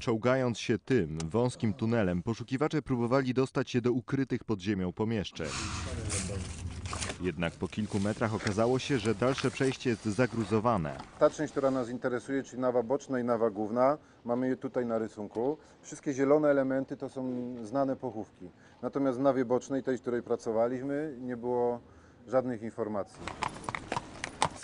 Czołgając się tym wąskim tunelem, poszukiwacze próbowali dostać się do ukrytych pod ziemią pomieszczeń. Jednak po kilku metrach okazało się, że dalsze przejście jest zagruzowane. Ta część, która nas interesuje, czyli nawa boczna i nawa główna, mamy je tutaj na rysunku. Wszystkie zielone elementy to są znane pochówki. Natomiast w nawie bocznej, tej, w której pracowaliśmy, nie było żadnych informacji.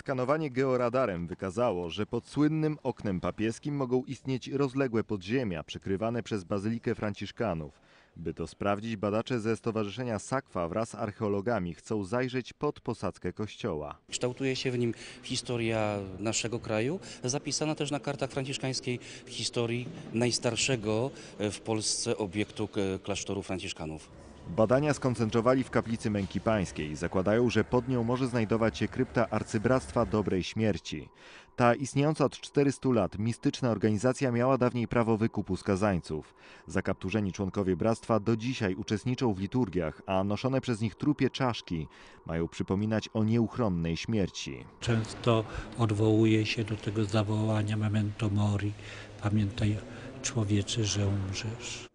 Skanowanie georadarem wykazało, że pod słynnym oknem papieskim mogą istnieć rozległe podziemia przykrywane przez bazylikę franciszkanów. By to sprawdzić, badacze ze Stowarzyszenia Sakwa wraz z archeologami chcą zajrzeć pod posadzkę kościoła. Kształtuje się w nim historia naszego kraju, zapisana też na kartach franciszkańskiej historii najstarszego w Polsce obiektu k- klasztoru franciszkanów. Badania skoncentrowali w kaplicy Męki Pańskiej. Zakładają, że pod nią może znajdować się krypta Arcybractwa Dobrej Śmierci. Ta istniejąca od 400 lat mistyczna organizacja miała dawniej prawo wykupu skazańców. Zakapturzeni członkowie bractwa do dzisiaj uczestniczą w liturgiach, a noszone przez nich trupie czaszki mają przypominać o nieuchronnej śmierci. Często odwołuje się do tego zawołania memento mori, pamiętaj człowiecze, że umrzesz.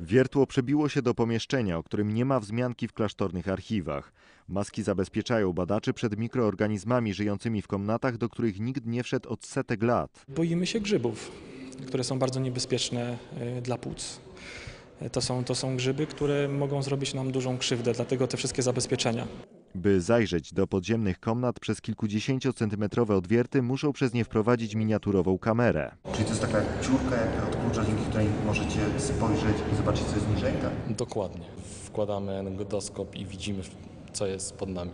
Wiertło przebiło się do pomieszczenia, o którym nie ma wzmianki w klasztornych archiwach. Maski zabezpieczają badaczy przed mikroorganizmami żyjącymi w komnatach, do których nikt nie wszedł od setek lat. Boimy się grzybów, które są bardzo niebezpieczne e, dla płuc. E, To są, to są grzyby, które mogą zrobić nam dużą krzywdę, dlatego te wszystkie zabezpieczenia. By zajrzeć do podziemnych komnat przez kilkudziesięciocentymetrowe odwierty, muszą przez nie wprowadzić miniaturową kamerę. Czyli to jest taka dziurka jakby od klucza, dzięki której możecie spojrzeć i zobaczyć co jest niżej, tak? Dokładnie. Wkładamy endoskop i widzimy, co jest pod nami.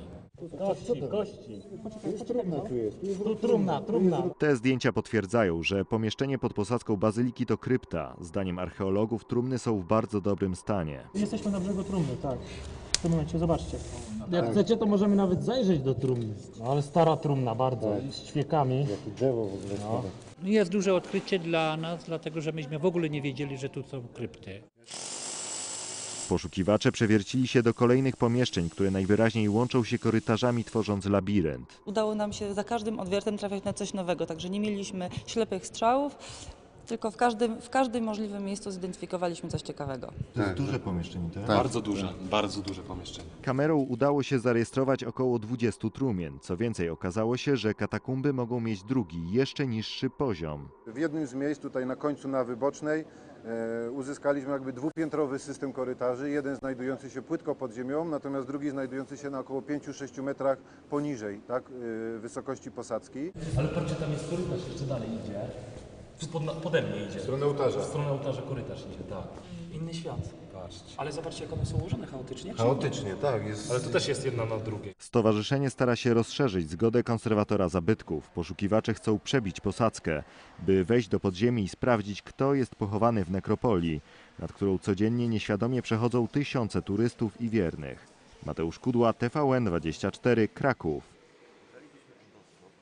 Te zdjęcia potwierdzają, że pomieszczenie pod posadzką bazyliki to krypta. Zdaniem archeologów trumny są w bardzo dobrym stanie. Jesteśmy na brzegu trumny, tak. W tym momencie, zobaczcie. Jak chcecie, to możemy nawet zajrzeć do trumny. No, ale stara trumna bardzo, z ćwiekami. Jakie drzewo w ogóle No Jest duże odkrycie dla nas, dlatego że myśmy w ogóle nie wiedzieli, że tu są krypty. Poszukiwacze przewiercili się do kolejnych pomieszczeń, które najwyraźniej łączą się korytarzami, tworząc labirynt. Udało nam się za każdym odwiertem trafiać na coś nowego, także nie mieliśmy ślepych strzałów, tylko w każdym, w każdym możliwym miejscu zidentyfikowaliśmy coś ciekawego. To jest duże pomieszczenie, tak? Bardzo duże, bardzo duże pomieszczenie. Kamerą udało się zarejestrować około 20 trumien. Co więcej, okazało się, że katakumby mogą mieć drugi, jeszcze niższy poziom. W jednym z miejsc, tutaj na końcu nawy bocznej, e, uzyskaliśmy jakby dwupiętrowy system korytarzy. Jeden znajdujący się płytko pod ziemią, natomiast drugi znajdujący się na około 5-6 metrach poniżej tak, e, wysokości posadzki. Ale patrzcie, tam jest korytarz, jeszcze dalej idzie. Spod, pode mnie idzie. W stronę ołtarza. W stronę ołtarza korytarz idzie, tak. Inny świat. Patrzcie. Ale zobaczcie, jak one są ułożone chaotycznie. Chaotycznie, tak. Jest... Ale to też jest jedna na drugiej. Stowarzyszenie stara się rozszerzyć zgodę konserwatora zabytków. Poszukiwacze chcą przebić posadzkę, by wejść do podziemi i sprawdzić, kto jest pochowany w nekropolii, nad którą codziennie nieświadomie przechodzą tysiące turystów i wiernych. Mateusz Kudła, TVN24, Kraków.